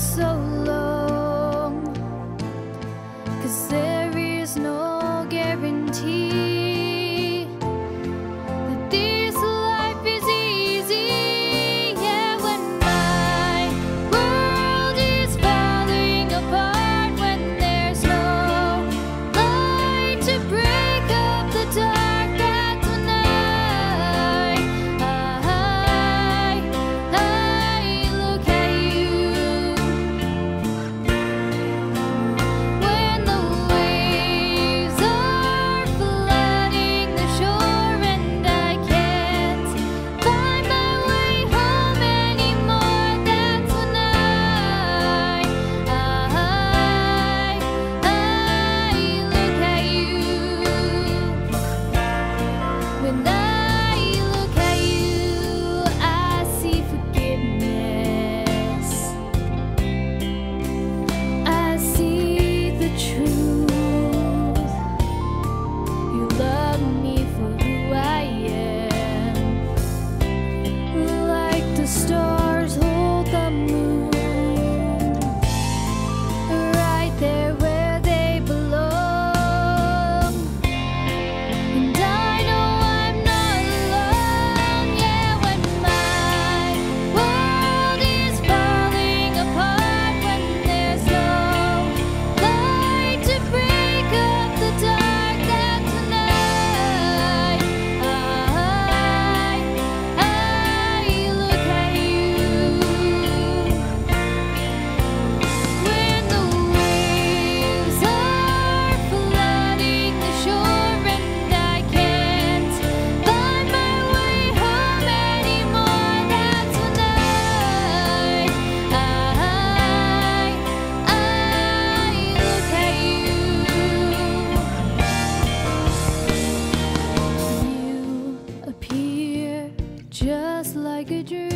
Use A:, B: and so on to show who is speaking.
A: so like a dream.